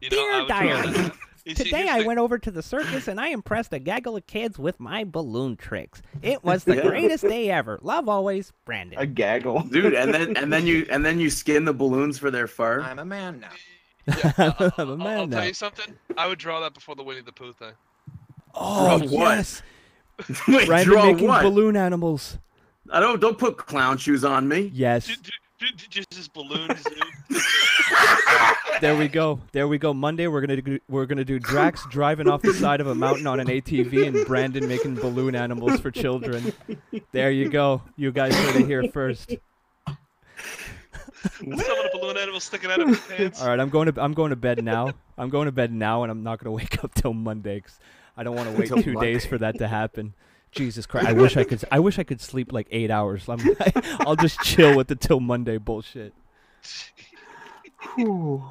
You know, Dear I diary. that. You see, Today I went over to the circus and I impressed a gaggle of kids with my balloon tricks. It was the Yeah. greatest day ever. Love always, Brandon. A gaggle. Dude, and then and then you and then you skin the balloons for their fur. I'm a man now. Yeah, I'll, I'm a I'll- I'll man tell you something. I would draw that before the Winnie the Pooh thing. Oh Draw what? yes, Wait, Brandon draw making what? balloon animals. I don't don't put clown shoes on me. Yes, Ju- ju- ju- ju- Just this balloon zoo. There we go. There we go. Monday we're gonna do, we're gonna do Drax driving off the side of a mountain on an ATV and Brandon making balloon animals for children. There you go. You guys heard it here first. Some of the balloon animals sticking out of his pants. All right, I'm going to I'm going to bed now. I'm going to bed now, and I'm not going to wake up till Monday because I don't want to wait Till two days for that to happen. Jesus Christ! I wish I could. I wish I could sleep like eight hours. I'm, I'll just chill with the till Monday bullshit. Whew.